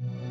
you